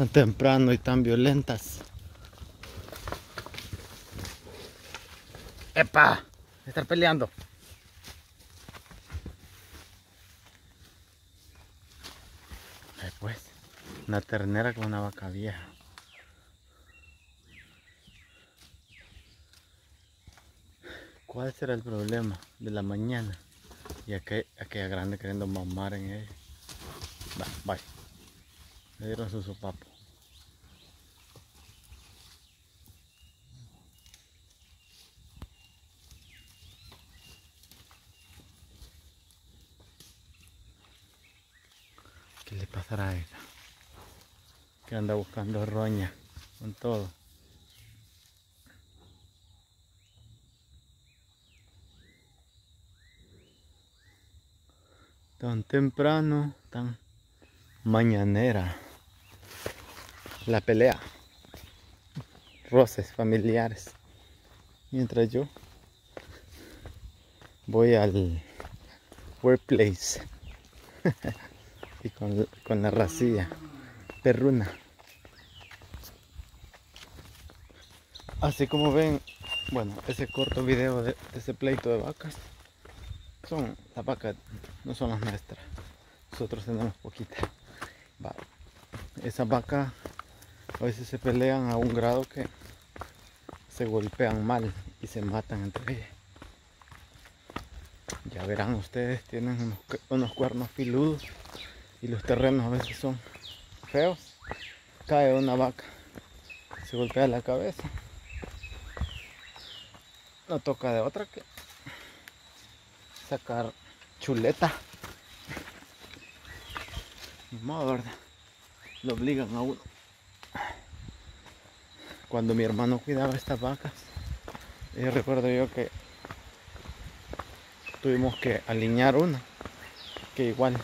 tan temprano y tan violentas. ¡Epa! Estar peleando. Ay, pues, una ternera con una vaca vieja. ¿Cuál será el problema de la mañana? Y aquella, aquella grande queriendo mamar en ella. Va, bye. Le dieron su sopapo. ¿Qué le pasará a ella? Que anda buscando roña con todo. Tan temprano, tan mañanera. La pelea. Roces familiares. Mientras yo voy al workplace. y con, con la racilla perruna. Así como ven, bueno, ese corto video de ese pleito de vacas son las vacas, no son las nuestras. Nosotros tenemos poquitas. Esas vacas a veces se pelean a un grado que se golpean mal y se matan entre ellas. Ya verán ustedes, tienen unos, unos cuernos filudos y los terrenos a veces son feos. Cae una vaca, se golpea la cabeza. No toca de otra que sacar chuleta. Ni modo, ¿verdad? Lo obligan a uno. Cuando mi hermano cuidaba estas vacas, yo recuerdo yo que tuvimos que alinear una, que igual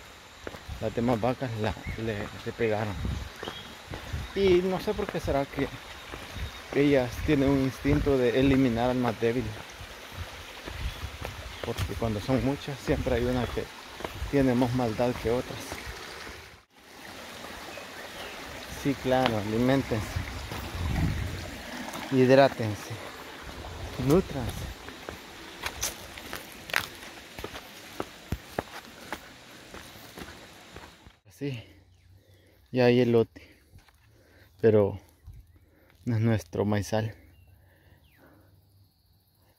las demás vacas le, le pegaron. Y no sé por qué será que ellas tienen un instinto de eliminar al más débil porque cuando son muchas siempre hay una que tiene más maldad que otras. Sí, claro, alimentense, hidrátense, nutranse. Así, y hay elote, pero no es nuestro maizal,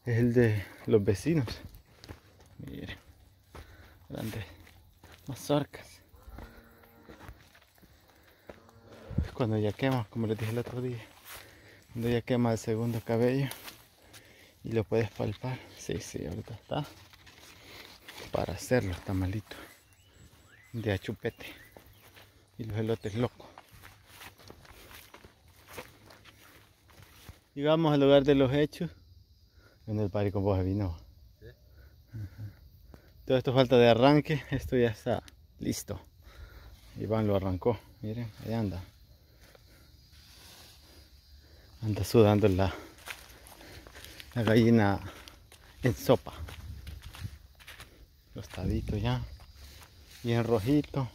es el de los vecinos. Miren, grandes mazorcas. Cuando ya quema, como les dije el otro día, cuando ya quema el segundo cabello. Y lo puedes palpar. Sí, sí, ahorita está. Para hacerlo, está malito. De achupete y los elotes locos. Llegamos al lugar de los hechos en el parque con vos de vino. Todo esto falta de arranque, esto ya está listo. Iván lo arrancó, miren, ahí anda. Anda sudando la, la gallina en sopa. Tostadito ya, bien rojito.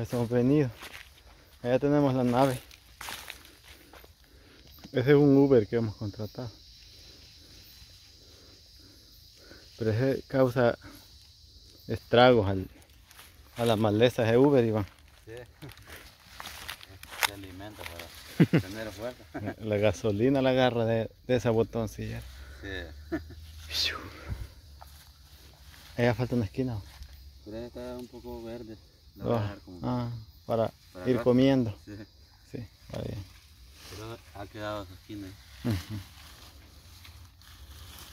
Eso hemos venido. Allá tenemos la nave. Ese es un Uber que hemos contratado. pero ese causa estragos al, a las malezas de Uber, Iván. Sí. Se alimenta para tener fuerza. La gasolina la agarra de, de esa botoncilla. Sí. Allá falta una esquina. Pero ella está un poco verde. La Oh, voy a dejar como- ah, para, para ir rato. comiendo. Sí. Sí, está bien. Pero ha quedado esa esquina. Ujú.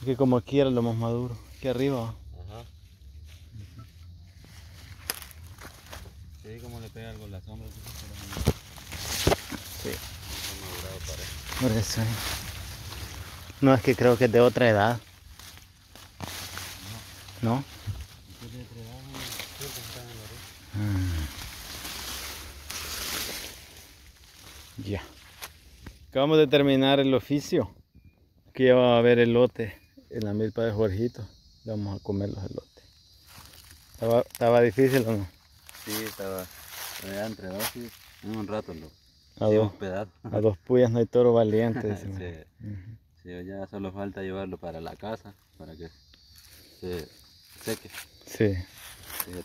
Es que como quiera lo más maduro. Aquí arriba. Ajá. Sí, como le pega algo la sombra. sí, no. Por eso. eh. No, es que creo que es de otra edad. ¿No? Después de trabajo, siempre están en la red. Mm. Ya. Acabamos de terminar el oficio. Aquí ya va a haber elote en la milpa de Jorgito. Vamos a comer los elotes. Estaba, estaba difícil o no? Sí, estaba Allá entre dos y en un rato lo A dos, a dos puyas no hay toro valiente. Sí. Ujú. Sí, ya solo falta llevarlo para la casa, para que se seque. Sí,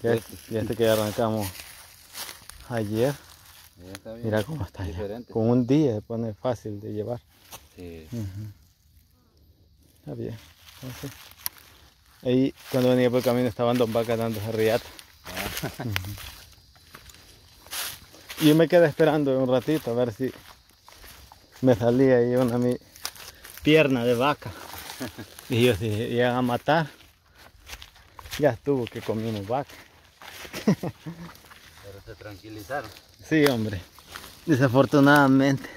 ya este que arrancamos ayer. Está bien. Mira cómo está ya. Diferente. Con un día se pone fácil de llevar. Sí. Está bien. Entonces, ahí cuando venía por el camino estaban dos vacas dándose riata. Ah, Y yo me quedé esperando un ratito a ver si me salía ahí una mi pierna de vaca. Y yo si llegan a matar, ya estuvo que comimos vaca. pero se tranquilizaron. Sí, hombre. Desafortunadamente.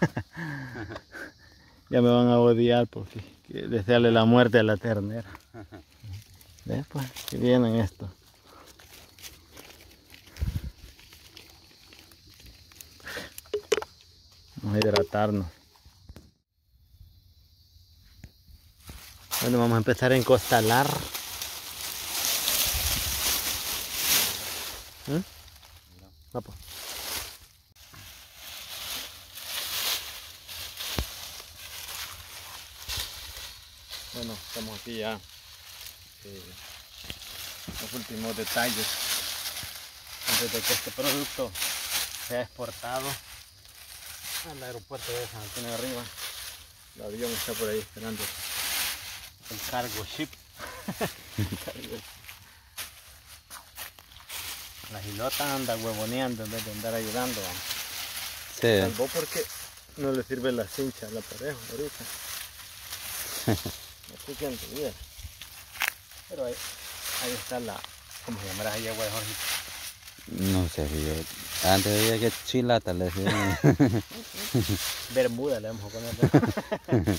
ya me van a odiar porque que desearle la muerte a la ternera. ¿Ves pues? Que vienen esto. Vamos a hidratarnos. Bueno, vamos a empezar a encostalar. Va, Bueno, estamos aquí ya. eh, los últimos detalles antes de que este producto sea exportado al aeropuerto de San Antonio de Arriba. El avión está por ahí esperando el cargo ship. La gilota anda huevoneando en vez de andar ayudando. Sí. Salvó porque no le sirve la cincha al aparejo ahorita. No sé quién tuviera. Pero ahí, ahí está la. ¿Cómo se llamará ahí agua de Jorge? No sé, yo antes veía que chilata le decían. Bermuda le vamos a poner.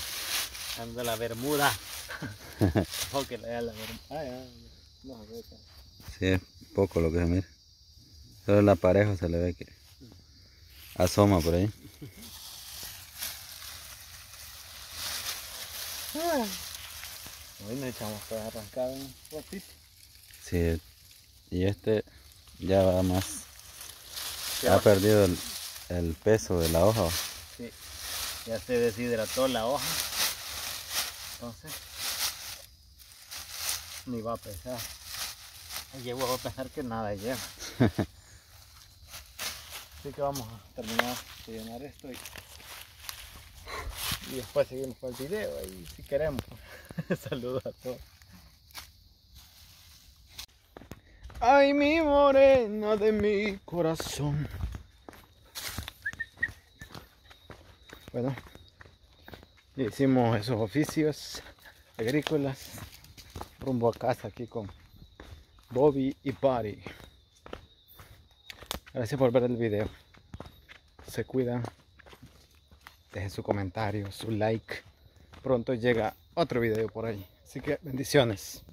Anda la bermuda. o que le da la bermuda. Ah, ya, ya. No, ya está. sí, es poco lo que se mira. Solo el aparejo se le ve que asoma por ahí. Hoy nos echamos para arrancar un ratito. Sí, y este ya va más. Ya. Ha perdido el, el peso de la hoja. Sí, ya se deshidrató la hoja. Entonces, ni va a pesar. Llevo a pesar que nada lleva. Así que vamos a terminar de llenar esto y, y después seguimos con el video y si queremos. Saludos a todos. Ay, mi morena de mi corazón. Bueno, hicimos esos oficios agrícolas rumbo a casa aquí con Bobby y Patty. Gracias por ver el video. Se cuidan. Dejen su comentario, su like. Pronto llega otro video por ahí. Así que bendiciones.